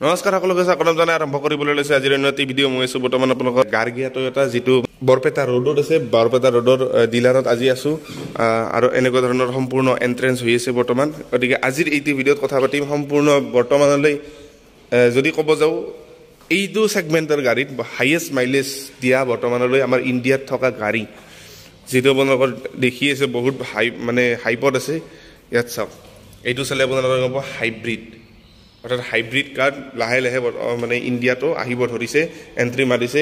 নমস্কাৰ সকলোকে স্বাগতম জনাই আৰম্ভ কৰিবলৈ লৈছে আজিৰ অন্য এটি ভিডিঅ' মই আছোঁ বৰ্তমান আপোনালোকৰ গাৰ্গিয়া টয়টা যিটো বৰপেটা ৰোডত আছে। বৰপেটা ৰোডৰ ডিলাৰত আজি আছোঁ। আৰু এনেকুৱা ধৰণৰ সম্পূৰ্ণ এণ্ট্ৰেঞ্চ হৈ আছে বৰ্তমান। গতিকে আজিৰ এইটো ভিডিঅ'ত কথা পাতিম সম্পূৰ্ণ বৰ্তমানলৈ। যদি ক'ব যাওঁ এইটো ছেগমেণ্টৰ গাড়ীত হাইয়েষ্ট মাইলেজ দিয়া বৰ্তমানলৈ আমাৰ ইণ্ডিয়াত থকা গাড়ী যিটো আপোনালোকৰ দেখি আছে বহুত হাই মানে হাইপত আছে। ইয়াত চাওক এইটো চালে আপোনালোকৰ ক'ব হাইব্ৰিড অৰ্থাৎ হাইব্ৰিড কাৰ লাহে লাহে মানে ইণ্ডিয়াতো আহিব ধৰিছে এণ্ট্ৰি মাৰিছে।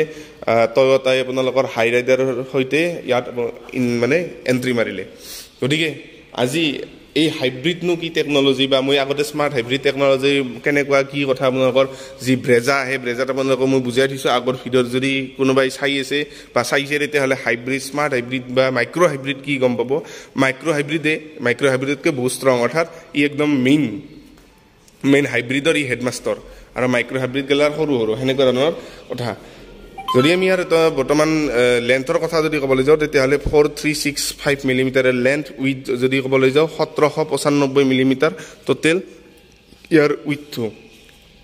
টয়টাই আপোনালোকৰ হাই ৰাইডাৰৰ সৈতে ইয়াত মানে এণ্ট্ৰি মাৰিলে। গতিকে আজি এই হাইব্ৰিডনো কি টেকন'লজি বা মই আগতে স্মাৰ্ট হাইব্ৰিড টেকন'লজি কেনেকুৱা কি কথা আপোনালোকৰ যি ব্ৰেজা আহে ব্ৰেজাত আপোনালোকক মই বুজাই দিছোঁ। আগৰ ভিডিঅ'ত যদি কোনোবাই চাই আছে বা চাইছে তেতিয়াহ'লে হাইব্ৰিড স্মাৰ্ট হাইব্ৰিড বা মাইক্ৰ' হাইব্ৰিড কি গম পাব? মাইক্ৰ' হাইব্ৰিডে মাইক্ৰ' হাইব্ৰিডতকৈ বহুত ষ্ট্ৰং অৰ্থাৎ ই একদম মেইন মেইন হাইব্ৰিডৰ ই হেডমাষ্টাৰ আৰু মাইক্ৰ' হাইব্ৰিড গেলাৰ সৰু সৰু সেনেকুৱা ধৰণৰ কথা। যদি আমি ইয়াৰ বৰ্তমান লেন্থৰ কথা যদি ক'বলৈ যাওঁ তেতিয়াহ'লে ফ'ৰ থ্ৰী ছিক্স ফাইভ মিলিমিটাৰৰ লেন্থ উইথ যদি ক'বলৈ যাওঁ সোতৰশ পঁচানব্বৈ মিলিমিটাৰ ট'টেল ইয়াৰ উইথটো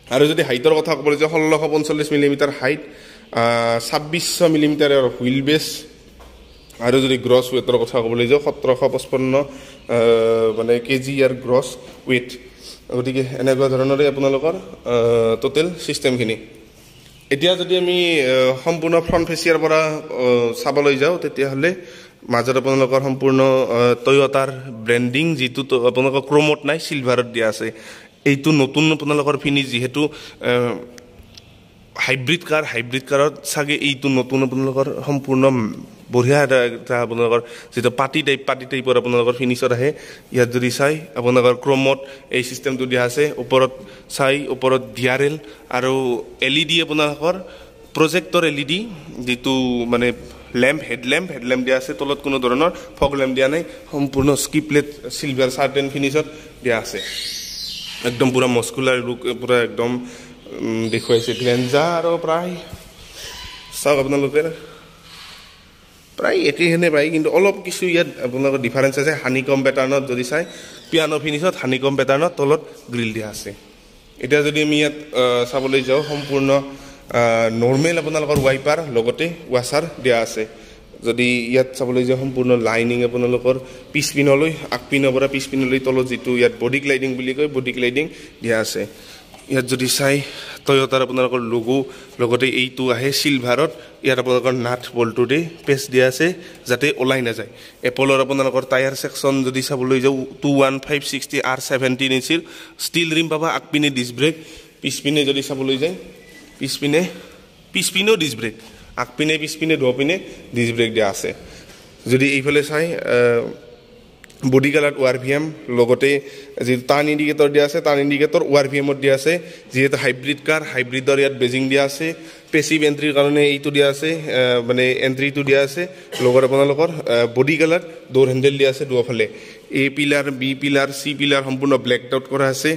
আৰু যদি হাইটৰ কথা ক'বলৈ যাওঁ ষোল্লশ পঞ্চল্লিছ মিলিমিটাৰ হাইট ছাব্বিছশ মিলিমিটাৰৰ হুইল বেছ আৰু যদি গ্ৰছ ৱেটৰ কথা ক'বলৈ যাওঁ সোতৰশ পঁচপন্ন মানে কেজি ইয়াৰ গ্ৰছ ৱেট গতিকে এনেকুৱা ধৰণৰে আপোনালোকৰ ট'টেল ছিষ্টেমখিনি এতিয়া যদি আমি সম্পূৰ্ণ ফ্ৰণ্ট ফেচিয়াৰ পৰা চাবলৈ যাওঁ তেতিয়াহ'লে মাজত আপোনালোকৰ সম্পূৰ্ণ টয়টাৰ ব্ৰেণ্ডিং যিটো আপোনালোকৰ ক্ৰমত নাই চিলভাৰত দিয়া আছে। এইটো নতুন আপোনালোকৰ ফিনিছ যিহেতু হাইব্ৰিড কাৰ হাইব্ৰিড কাৰত চাগে এইটো নতুন আপোনালোকৰ সম্পূৰ্ণ বঢ়িয়া এটা এটা আপোনালোকৰ যিটো পাৰ্টি টাইপ পাৰ্টি টাইপৰ আপোনালোকৰ ফিনিচত আহে। ইয়াত যদি চাই আপোনালোকৰ ক্ৰমত এই চিষ্টেমটো দিয়া আছে ওপৰত চাই ওপৰত ডি আৰ এল আৰু এল ই ডি আপোনালোকৰ প্ৰজেক্টৰ এল ই ডি যিটো মানে লেম্প হেডলেম্প হেডলেম্প দিয়া আছে তলত কোনো ধৰণৰ ফগ লেম্প দিয়া নাই সম্পূৰ্ণ স্কিপলেট চিলভাৰ চাৰ্টেন ফিনিচত দিয়া আছে। একদম পূৰা মস্কুলাৰ লুক পূৰা একদম দেখুৱাইছে গ্লেঞ্জা আৰু প্ৰায় চাওক আপোনালোকে প্ৰায় একেহেনে পায় কিন্তু অলপ কিছু ইয়াত আপোনালোকৰ ডিফাৰেঞ্চ আছে হানিকম পেটাৰ্ণত যদি চাই পিয়ানো ফিনিচত হানিকম পেটাৰ্ণত তলত গ্ৰিল দিয়া আছে এতিয়া যদি আমি ইয়াত চাবলৈ যাওঁ সম্পূৰ্ণ নৰ্মেল আপোনালোকৰ ৱাইপাৰ লগতে ৱাছাৰ দিয়া আছে যদি ইয়াত চাবলৈ যাওঁ সম্পূৰ্ণ লাইনিং আপোনালোকৰ পিছপিনলৈ আগপিনৰ পৰা পিছপিনলৈ তলত যিটো ইয়াত বডি গ্লাইডিং বুলি কয় বডি গ্লাইডিং দিয়া আছে ইয়াত যদি চাই টয়টাৰ আপোনালোকৰ লগো লগতে এইটো আহে চিলভাৰত ইয়াত আপোনালোকৰ নাট বল্টুতে পেষ্ট দিয়া আছে যাতে ওলাই নাযায়। এপলৰ আপোনালোকৰ টায়াৰ ছেকশ্যন যদি চাবলৈ যাওঁ two one five sixty R seventeen ইঞ্চিৰ steel rim পাবা আগপিনে ডিছ ব্ৰেক পিছপিনে যদি চাবলৈ যায় পিছপিনে পিছপিনেও ডিছ ব্ৰেক আগপিনে পিছপিনে দুপিনে ডিছ ব্ৰেক দিয়া আছে। যদি এইফালে চাই বডি কালাৰত ৱাৰ ভি এম লগতে যিটো টাৰ্ণ ইণ্ডিকেটৰ দিয়া আছে টাৰ্ণ ইণ্ডিকেটৰ ৱাৰ ভি এমত দিয়া আছে যিহেতু হাইব্ৰিড কাৰ হাইব্ৰিডৰ ইয়াত বেজিং দিয়া আছে পেচিভ এণ্ট্ৰিৰ কাৰণে এইটো দিয়া আছে মানে এণ্ট্ৰিটো দিয়া আছে লগত আপোনালোকৰ বডি কালাৰ ড'ৰ হেণ্ডেল দিয়া আছে দুয়োফালে A pillar B pillar C pillar সম্পূৰ্ণ ব্লেক আউট কৰা আছে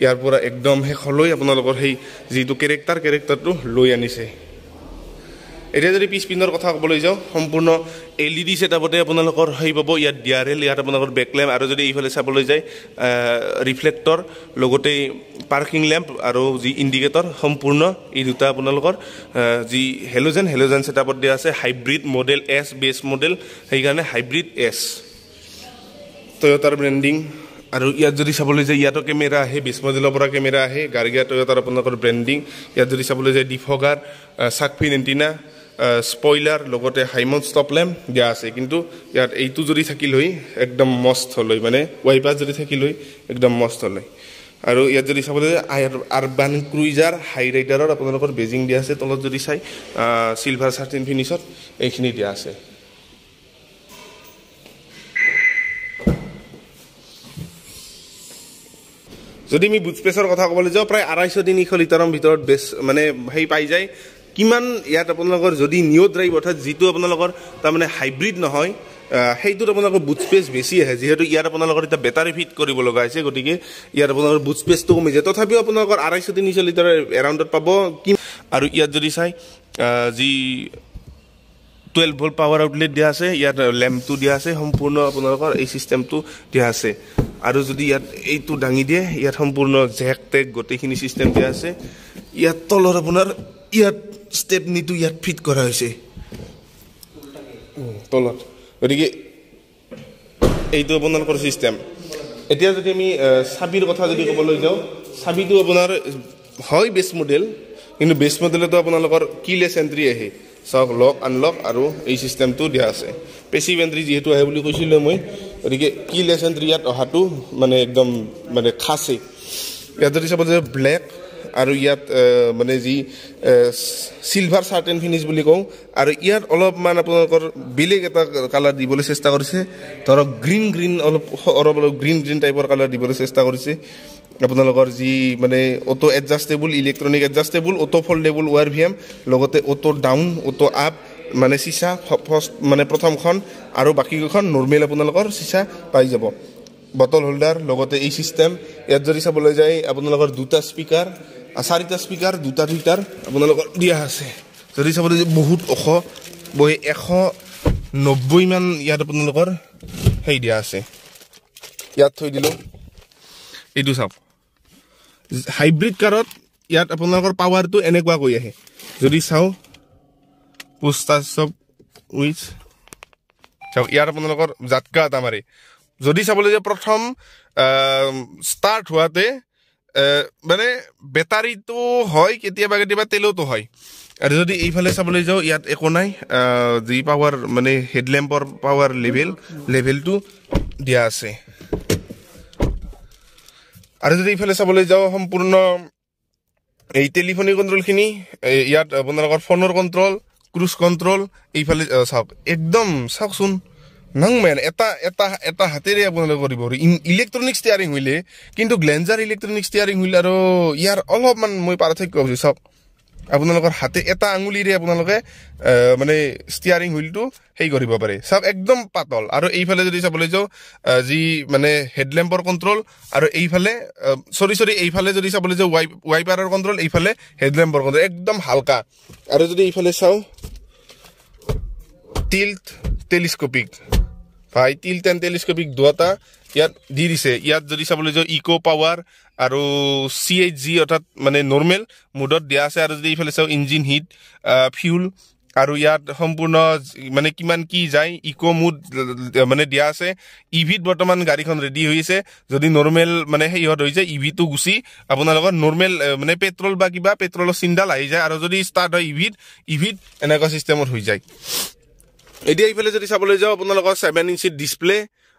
ইয়াৰ পৰা একদম শেষলৈ আপোনালোকৰ সেই যিটো কেৰেক্টাৰ কেৰেক্টাৰটো লৈ আনিছে। এতিয়া যদি পিছপিনৰ কথা ক'বলৈ যাওঁ সম্পূৰ্ণ এল ই ডি ছেটআপতে আপোনালোকৰ সেই পাব ইয়াত ডি আৰ এল ইয়াত আপোনালোকৰ বেক লেম্প আৰু যদি এইফালে চাবলৈ যায় ৰিফ্লেক্টৰ লগতে পাৰ্কিং লেম্প আৰু যি ইণ্ডিকেটৰ সম্পূৰ্ণ এই দুটা আপোনালোকৰ যি হেলোজেন হেলোজেন ছেটআপত দিয়া আছে hybrid model S base model সেইকাৰণে হাইব্ৰিড এছ টয়টাৰ ব্ৰেণ্ডিং আৰু ইয়াত যদি চাবলৈ যায় ইয়াতো কেমেৰা আহে বিছ মডেলৰ পৰা কেমেৰা আহে গাৰ্গিয়া টয়টাৰ আপোনালোকৰ ব্ৰেণ্ডিং ইয়াত যদি চাবলৈ যায় ডিফগাৰ চাকফিন এণ্টিনা স্পইলাৰ লগতে হাইমন ষ্টপ লেম্প দিয়া আছে। কিন্তু ইয়াত এইটো যদি থাকিল হৈ একদম মস্ত হ'লৈ মানে ৱাইপাৰ যদি থাকিল হৈ একদম মস্ত হ'লৈ আৰু ইয়াত যদি চাবলৈ আৰবান ক্ৰুইজাৰ হাই ৰাইডাৰৰ আপোনালোকৰ বেজিং দিয়া আছে তলত যদি চাই চিলভাৰ চাৰ্টিন ফিনিচত এইখিনি দিয়া আছে। যদি আমি বুট স্পেচৰ কথা ক'বলৈ যাওঁ প্ৰায় আঢ়াইশ তিনিশ লিটাৰৰ ভিতৰত বেছ মানে সেই পাই যায়। কিমান ইয়াত আপোনালোকৰ যদি নিঅ' ড্ৰাইভ অৰ্থাৎ যিটো আপোনালোকৰ তাৰমানে হাইব্ৰিড নহয় সেইটোত আপোনালোকৰ বুট স্পেচ বেছি আহে। যিহেতু ইয়াত আপোনালোকৰ এতিয়া বেটাৰী ফিট কৰিব লগা হৈছে গতিকে ইয়াত আপোনালোকৰ বুট স্পেচটো কমি যায়। তথাপিও আপোনালোকৰ আঢ়াইশ তিনিশ লিটাৰৰ এৰাউণ্ডত পাব। কি আৰু ইয়াত যদি চাই যি টুৱেল্ভ ভল্ট পাৱাৰ আউটলেট দিয়া আছে ইয়াত লেম্পটো দিয়া আছে সম্পূৰ্ণ আপোনালোকৰ এই চিষ্টেমটো দিয়া আছে। আৰু যদি ইয়াত এইটো দাঙি দিয়ে ইয়াত সম্পূৰ্ণ জেক টেক গোটেইখিনি ছিষ্টেম দিয়া আছে। ইয়াত তলত আপোনাৰ ইয়াত ষ্টেপনিটো ইয়াত ফিট কৰা হৈছে। তলত। গতিকে এইটো আপোনালোকৰ ছিষ্টেম এতিয়া যদি আমি চাবিৰ কথা যদি ক'বলৈ যাওঁ চাবিটো আপোনাৰ হয় বেছ মডেল কিন্তু বেছ মডেলতো আপোনালোকৰ কিলেছ এণ্ট্ৰি আহে। চাওক লক আনলক আৰু এই ছিষ্টেমটো দিয়া আছে। পেচিভ এণ্ট্ৰি যিহেতু আহে বুলি কৈছিলোঁ মই গতিকে কিলেছ এণ্ট্ৰি ইয়াত অহাটো মানে একদম মানে খাচেই ইয়াত যদি চাব যে ব্লেক আৰু ইয়াত মানে যি চিলভাৰ চাৰ্টেন ফিনিছ বুলি কওঁ আৰু ইয়াত অলপমান আপোনালোকৰ বেলেগ এটা কালাৰ দিবলৈ চেষ্টা কৰিছে। ধৰক গ্ৰীণ গ্ৰীণ অলপ অলপ অলপ গ্ৰীণ গ্ৰীণ টাইপৰ কালাৰ দিবলৈ চেষ্টা কৰিছে। আপোনালোকৰ যি মানে auto adjustable electronic adjustable auto foldable O R V M লগতে অ'টো ডাউন অ'টো আপ মানে চিচা ফাৰ্ষ্ট মানে প্ৰথমখন আৰু বাকীকেইখন নৰ্মেল আপোনালোকৰ চিচা পাই যাব। বটল হোল্ডাৰ লগতে এই ছিষ্টেম ইয়াত যদি চাবলৈ যায় আপোনালোকৰ দুটা স্পীকাৰ চাৰিটা স্পীকাৰ দুটা টুইটাৰ আপোনালোকৰ দিয়া আছে। যদি চাবলৈ যায় বহুত ওখ বহি এশ নব্বৈমান ইয়াত আপোনালোকৰ হেৰি দিয়া আছে। ইয়াত থৈ দিলোঁ। এইটো চাওক। হাইব্ৰিড কাৰত ইয়াত আপোনালোকৰ পাৱাৰটো এনেকুৱাকৈ আহে। যদি চাওঁ পোষ্টাৰ চব উইথ চাওক ইয়াত আপোনালোকৰ জাতকা এটা মাৰে। যদি চাবলৈ যায় প্ৰথম ষ্টাৰ্ট হোৱাতে মানে বেটাৰীটো হয় কেতিয়াবা কেতিয়াবা তেলতো হয়। আৰু যদি এইফালে চাবলৈ যাওঁ ইয়াত একো নাই। যি পাৱাৰ মানে হেডলেম্পৰ পাৱাৰ লেভেল লেভেলটো দিয়া আছে। আৰু যদি এইফালে চাবলৈ যাওঁ সম্পূৰ্ণ এই টেলিফোনী কণ্ট্ৰলখিনি ইয়াত আপোনালোকৰ ফোনৰ কণ্ট্ৰল ক্ৰুজ কণ্ট্ৰল এইফালে চাওক একদম চাওকচোন। নং মেন এটা এটা এটা হাতেৰে আপোনালোকে কৰিব ইলেক্ট্ৰনিক ষ্টিয়াৰিং হুইলে কিন্তু গ্লেঞ্জাৰ ইলেক্ট্ৰনিক ষ্টিয়াৰিং হুইল আৰু ইয়াৰ অলপমান মই পাৰ্থক্য কৈছোঁ চাওক আপোনালোকৰ হাতে এটা আঙুলিৰে আপোনালোকে মানে ষ্টিয়াৰিং হুইলটো হেৰি কৰিব পাৰে। চাওক একদম পাতল। আৰু এইফালে যদি চাবলৈ যাওঁ যি মানে হেডলেম্পৰ কণ্ট্ৰল আৰু এইফালে চৰি চৰি এইফালে যদি চাবলৈ যাওঁ ৱাই ৱাইপাৰৰ কণ্ট্ৰল এইফালে হেডলেম্পৰ কণ্ট্ৰল একদম হালকা। আৰু যদি এইফালে চাওঁ টিল্ট টেলিস্কোপিক ভাই টিল্ট এণ্ড টেলিস্কোপিক দুটা ইয়াত দি দিছে। ইয়াত যদি চাবলৈ যাওঁ ইক' পাৱাৰ আৰু চি এইচ জি অৰ্থাৎ মানে নৰ্মেল মুডত দিয়া আছে। আৰু যদি এইফালে চাওঁ ইঞ্জিন হিট ফিউল আৰু ইয়াত সম্পূৰ্ণ মানে কিমান কি যায় ইক' মুড মানে দিয়া আছে। ইভিত বৰ্তমান গাড়ীখন ৰেডি হৈ আছে। যদি নৰ্মেল মানে সেৰিহঁত হৈ যায় ইভিটো গুচি আপোনালোকৰ নৰ্মেল মানে পেট্ৰল বা কিবা পেট্ৰলৰ চিন্তাল আহি যায়। আৰু যদি ষ্টাৰ্ট হয় ইভিত ইভিত এনেকুৱা চিষ্টেমত হৈ যায়। এতিয়া এইফালে যদি চাবলৈ যাওঁ আপোনালোকৰ ছেভেন ইঞ্চিত ডিছপ্লে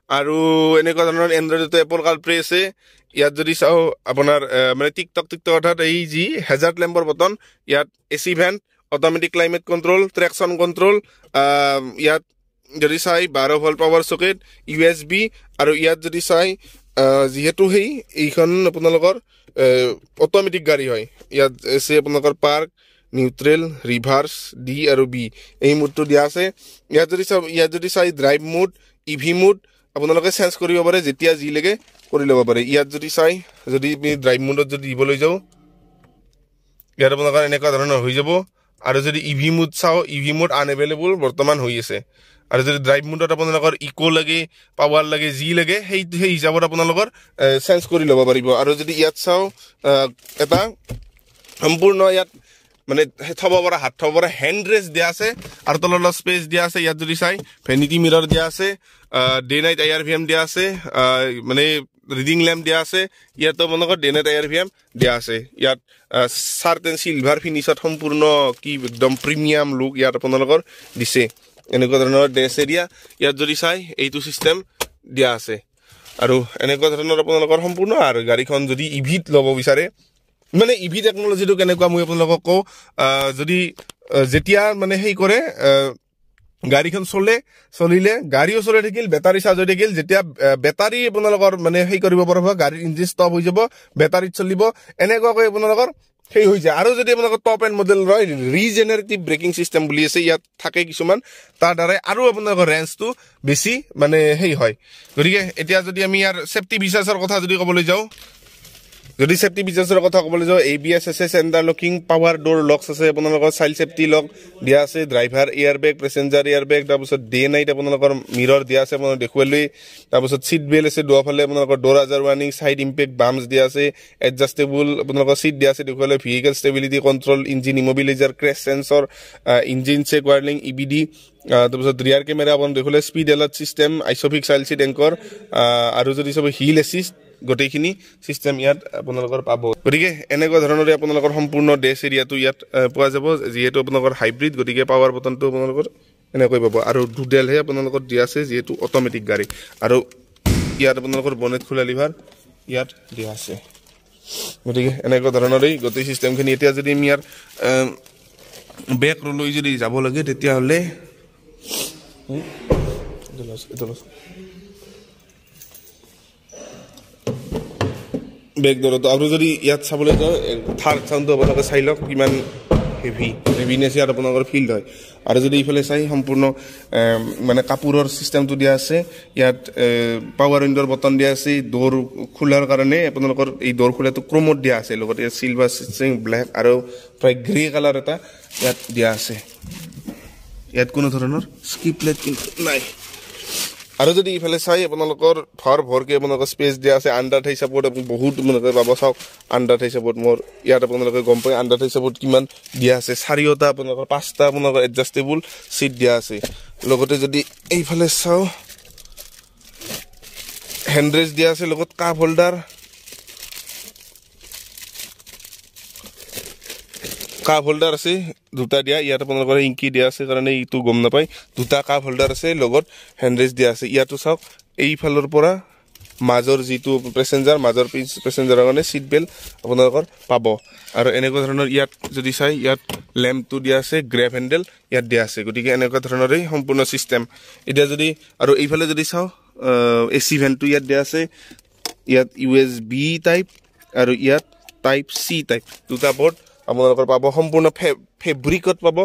আৰু এনেকুৱা ধৰণৰ এণ্ড্ৰইডতো এপল কাৰ্ডপ্লে আছে। ইয়াত যদি চাওঁ আপোনাৰ মানে টিকটক টিকটক অৰ্থাৎ এই যি হেজাৰ্ট লেম্পৰ বটন ইয়াত A C vent automatic climate control traction control ইয়াত যদি চাই বাৰ volt power socket U S B আৰু ইয়াত যদি চাই যিহেতু সেই এইখন আপোনালোকৰ অট'মেটিক গাড়ী হয়। ইয়াত আছে আপোনালোকৰ পাৰ্ক নিউট্ৰেল ৰিভাৰ্ছ ডি আৰু বি এই মুডটো দিয়া আছে। ইয়াত যদি চাব ইয়াত যদি চাই drive mode E V mode আপোনালোকে চেঞ্জ কৰিব পাৰে যেতিয়া যি লাগে কৰি ল'ব পাৰে। ইয়াত যদি চাই যদি আমি ড্ৰাইভ মুডত যদি দিবলৈ যাওঁ ইয়াত আপোনালোকৰ এনেকুৱা ধৰণৰ হৈ যাব। আৰু যদি ই ভি মুড চাওঁ ই ভি মুড আনএভেইলেবল বৰ্তমান হৈ আছে। আৰু যদি ড্ৰাইভ মুডত আপোনালোকৰ ইক' লাগে পাৱাৰ লাগে যি লাগে সেই সেই হিচাপত আপোনালোকৰ চেঞ্জ কৰি ল'ব পাৰিব। আৰু যদি ইয়াত চাওঁ এটা সম্পূৰ্ণ ইয়াত মানে থ'ব পৰা হাত থ'ব পৰা হেণ্ড ৰেষ্ট দিয়া আছে আৰু তলত অলপ স্পেচ দিয়া আছে ইয়াত যদি চাই ভেনিটি মিৰৰ দিয়া আছে day night I R V M দিয়া আছে মানে ৰিডিং লেম্প দিয়া আছে ইয়াত আপোনালোকৰ day night I R V M দিয়া আছে। ইয়াত চাৰ্ট এণ্ড চিলভাৰ ফিনিচত সম্পূৰ্ণ কি একদম প্ৰিমিয়াম লুক ইয়াত আপোনালোকৰ দিছে। এনেকুৱা ধৰণৰ ড্ৰেছ এৰিয়া ইয়াত যদি চাই এইটো চিষ্টেম দিয়া আছে। আৰু এনেকুৱা ধৰণৰ আপোনালোকৰ সম্পূৰ্ণ আৰু গাড়ীখন যদি ইভিত ল'ব বিচাৰে মানে ইভি টেকনলজিটো কেনেকুৱা মই আপোনালোকক কওঁ যদি যেতিয়া মানে সেই কৰে গাড়ীখন চলে চলিলে গাড়ীও চলি থাকিল বেটাৰী চাৰ্জ হৈ থাকিল যেতিয়া বেটাৰী আপোনালোকৰ মানে সেই কৰিব পৰা হ'ব গাড়ীৰ ইঞ্জিন ষ্টপ হৈ যাব বেটাৰীত চলিব এনেকুৱাকৈ আপোনালোকৰ সেই হৈ যায়। আৰু যদি আপোনালোকৰ টপ এণ্ড মডেল হয় ৰিজেনেৰেটিভ ব্ৰেকিং চিষ্টেম বুলি আছে ইয়াত থাকে কিছুমান তাৰ দ্বাৰাই আৰু আপোনালোকৰ ৰেঞ্জটো বেছি মানে সেই হয়। গতিকে এতিয়া যদি আমি ইয়াৰ ছেফটি ফিচাৰ্ছৰ কথা যদি ক'বলৈ যাওঁ যদি ছেফটি ফিচাৰ্ছৰ কথা ক'বলৈ যাওঁ এ বি এছ আছে centre locking power door locks আছে আপোনালোকৰ চাইল্ড ছেফটি লক দিয়া আছে driver air bag passenger air bag তাৰপিছত ডে নাইট আপোনালোকৰ মিৰৰ দিয়া আছে আপোনালোক দেখুৱালৈ তাৰপিছত ছিট বেল্ট আছে দুৱাফালে আপোনালোকৰ ড'ৰ আজাৰ ৱাৰ্ণিং ছাইড ইম্পেক্ট বাম্ছ দিয়া আছে এডজাষ্টেবল আপোনালোকৰ ছিট দিয়া আছে দেখুৱালৈ vehicle stability control engine immobiliser crash sensor engine check warning E B D তাৰপিছত ৰিয়াৰ কেমেৰা আপোনালোক দেখুৱালে speed alert system ISOFIX child seat anchor আৰু যদি চবে হিল এছিষ্ট গোটেইখিনি চিষ্টেম ইয়াত আপোনালোকৰ পাব। গতিকে এনেকুৱা ধৰণৰে আপোনালোকৰ সম্পূৰ্ণ ডেছ এৰিয়াটো ইয়াত পোৱা যাব যিহেতু আপোনালোকৰ হাইব্ৰিড গতিকে পাৱাৰ বটনটো আপোনালোকৰ এনেকৈ পাব। আৰু দুডেলহে আপোনালোকৰ দিয়া আছে যিহেতু অট'মেটিক গাড়ী। আৰু ইয়াত আপোনালোকৰ বনেট খোলা লিভাৰ ইয়াত দিয়া আছে। গতিকে এনেকুৱা ধৰণৰেই গোটেই চিষ্টেমখিনি এতিয়া যদি আমি ইয়াৰ বেক লৈ যদি যাব লাগে তেতিয়াহ'লে বেগ দৌৰতো আৰু যদি ইয়াত চাবলৈ যাওঁ থাৰ্ড চাউণ্ডটো আপোনালোকে চাই লওক কিমান হেভি হেভিনেছ ইয়াত আপোনালোকৰ ফিল্ড হয়। আৰু যদি ইফালে চাই সম্পূৰ্ণ মানে কাপোৰৰ ছিষ্টেমটো দিয়া আছে ইয়াত পাৱাৰ উইণ্ডৰ বটন দিয়া আছে দৌৰ খোলাৰ কাৰণে আপোনালোকৰ এই দৌৰ খোলাটো ক্ৰমত দিয়া আছে। লগতে ইয়াত চিলভাৰ চিচিং ব্লেক আৰু প্ৰায় গ্ৰে কালাৰ এটা ইয়াত দিয়া আছে। ইয়াত কোনো ধৰণৰ স্কিপলেট কিন্তু নাই। আৰু যদি ইফালে চাই আপোনালোকৰ ভৰ ভৰকৈ আপোনালোকৰ স্পেচ দিয়া আছে আণ্ডাৰ থাই চাপৰ্ট আপুনি বহুত আপোনালোকে পাব। চাওক আণ্ডাৰ থাই চাপৰ্ট মোৰ ইয়াত আপোনালোকে গম পায় আণ্ডাৰ থাই চাপৰ্ট কিমান দিয়া আছে। চাৰিওটা আপোনালোকৰ পাঁচটা আপোনালোকৰ এডজাষ্টেবল ছিট দিয়া আছে। লগতে যদি এইফালে চাওঁ হেণ্ডৰেজ দিয়া আছে লগত কাপ হোল্ডাৰ কাপ হোল্ডাৰ আছে দুটা দিয়া ইয়াত আপোনালোকৰ ইংকি দিয়া আছে কাৰণে ইটো গম নাপায়। দুটা কাপ হোল্ডাৰ আছে লগত হেণ্ডৰেজ দিয়া আছে। ইয়াতো চাওক এইফালৰ পৰা মাজৰ যিটো পেচেঞ্জাৰ মাজৰ পেচেঞ্জাৰৰ কাৰণে ছিট বেল্ট আপোনালোকৰ পাব। আৰু এনেকুৱা ধৰণৰ ইয়াত যদি চাই ইয়াত লেম্পটো দিয়া আছে গ্ৰেপ হেণ্ডেল ইয়াত দিয়া আছে। গতিকে এনেকুৱা ধৰণৰেই সম্পূৰ্ণ ছিষ্টেম এতিয়া যদি আৰু এইফালে যদি চাওঁ এ চি ভেনটো ইয়াত দিয়া আছে। ইয়াত ইউ এছ বি টাইপ আৰু ইয়াত টাইপ চি টাইপ দুটা বৰ্ড আপোনালোকৰ পাব সম্পূৰ্ণ ফে ফেব্ৰিকত পাব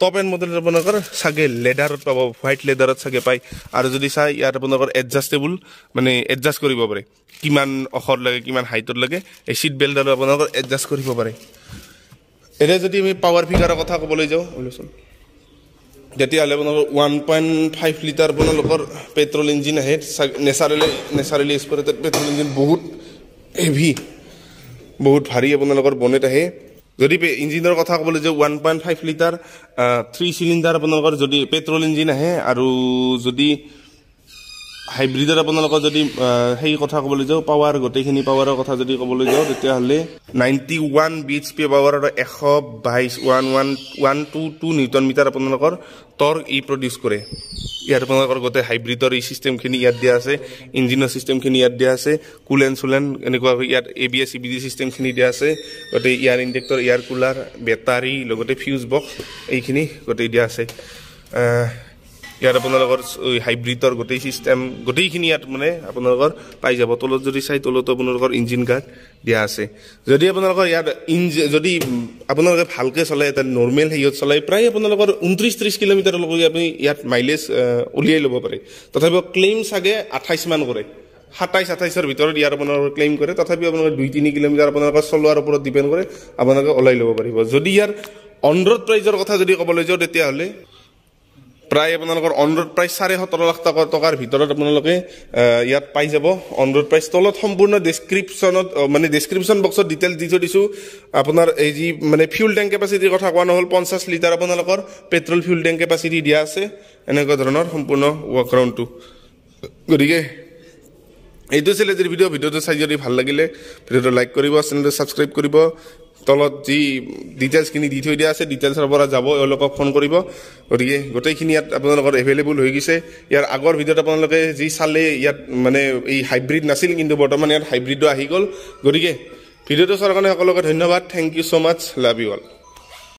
টপ এণ্ড মডেলত আপোনালোকৰ চাগে লেডাৰত পাব হোৱাইট লেডাৰত চাগে পায়। আৰু যদি চাই ইয়াত আপোনালোকৰ এডজাষ্টেবল মানে এডজাষ্ট কৰিব পাৰে। কিমান অখৰ লাগে কিমান হাইটত লাগে এই ছিট বেল্টডালো আপোনালোকৰ এডজাষ্ট কৰিব পাৰে। এতিয়া যদি আমি পাৱাৰ ফিগাৰৰ কথা ক'বলৈ যাওঁ ওলাচোন তেতিয়াহ'লে আপোনালোকৰ ওৱান পইণ্ট ফাইভ লিটাৰ আপোনালোকৰ পেট্ৰল ইঞ্জিন আহে। Naturally naturally aspirated petrol engine বহুত হেভি বহুত ভাৰী আপোনালোকৰ বনেট আহে। যদি ইঞ্জিনৰ কথা ক'বলৈ যে one point five litre three cylinder আপোনালোকৰ যদি পেট্ৰল ইঞ্জিন আহে আৰু যদি হাইব্ৰিডত আপোনালোকৰ যদি সেই কথা ক'বলৈ যাওঁ পাৱাৰ গোটেইখিনি পাৱাৰৰ কথা যদি ক'বলৈ যাওঁ তেতিয়াহ'লে ninety one B H P power আৰু এশ বাইছ one one one two two newton metre আপোনালোকৰ টৰ্ক ই প্ৰডিউচ কৰে। ইয়াত আপোনালোকৰ গোটেই হাইব্ৰিডৰ এই চিষ্টেমখিনি ইয়াত দিয়া আছে ইঞ্জিনৰ চিষ্টেমখিনি ইয়াত দিয়া আছে কুলেন চুলেন এনেকুৱা ইয়াত A B S E B D চিষ্টেমখিনি দিয়া আছে গোটেই ইয়াৰ ইণ্ডেক্টৰ এয়াৰ কুলাৰ বেটাৰী লগতে ফিউজ বক্স এইখিনি গোটেই দিয়া আছে। ইয়াত আপোনালোকৰ হাইব্ৰিডৰ গোটেই চিষ্টেম গোটেইখিনি ইয়াত মানে আপোনালোকৰ পাই যাব। তলত যদি চাই তলতো আপোনালোকৰ ইঞ্জিন গাৰ্ড দিয়া আছে। যদি আপোনালোকৰ ইয়াত ইঞ্জি যদি আপোনালোকে ভালকৈ চলাই এটা নৰ্মেল হেৰিয়ত চলাই প্ৰায় আপোনালোকৰ ঊনত্ৰিছ ত্ৰিছ কিলোমিটাৰলৈকে আপুনি ইয়াত মাইলেজ উলিয়াই ল'ব পাৰে। তথাপিও ক্লেইম চাগে আঠাইছমান কৰে। সাতাইছ আঠাইছৰ ভিতৰত ইয়াৰ আপোনালোকৰ ক্লেইম কৰে। তথাপিও আপোনালোকৰ দুই তিনি কিলোমিটাৰ আপোনালোকৰ চলোৱাৰ ওপৰত ডিপেণ্ড কৰে আপোনালোকে ওলাই ল'ব পাৰিব। যদি ইয়াৰ অন ৰোড প্ৰাইজৰ কথা যদি ক'বলৈ যাওঁ তেতিয়াহ'লে প্ৰায় আপোনালোকৰ অন ৰোড প্ৰাইচ চাৰে সোতৰ লাখ টকা টকাৰ ভিতৰত আপোনালোকে ইয়াত পাই যাব। অন ৰোড প্ৰাইচ তলত সম্পূৰ্ণ ডেছক্ৰিপশ্যনত মানে ডেছক্ৰিপশ্যন বক্সত ডিটেইলছ দি থৈ দিছোঁ। আপোনাৰ এই যি মানে ফিউল টেংক কেপাচিটিৰ কথা কোৱা নহ'ল পঞ্চাছ লিটাৰ আপোনালোকৰ পেট্ৰল ফিউল টেংক কেপাচিটি দিয়া আছে। এনেকুৱা ধৰণৰ সম্পূৰ্ণ ৱৰ্কৰাউণ্ডটো গতিকে এইটো আছিলে যদি ভিডিঅ' ভিডিঅ'টো চাই যদি ভাল লাগিলে ভিডিঅ'টো লাইক কৰিব চেনেলটো ছাবস্ক্ৰাইব কৰিব। তলত যি ডিটেইলছখিনি দি থৈ দিয়া আছে ডিটেইলছৰ পৰা যাব এওঁলোকক ফোন কৰিব। গতিকে গোটেইখিনি ইয়াত আপোনালোকৰ এভেইলেবল হৈ গৈছে। ইয়াৰ আগৰ ভিডিঅ'ত আপোনালোকে যি চালে ইয়াত মানে এই হাইব্ৰিড নাছিল কিন্তু বৰ্তমান ইয়াত হাইব্ৰিডো আহি গ'ল। গতিকে ভিডিঅ'টো চোৱাৰ কাৰণে সকলোকে ধন্যবাদ। Thank you so' much love you all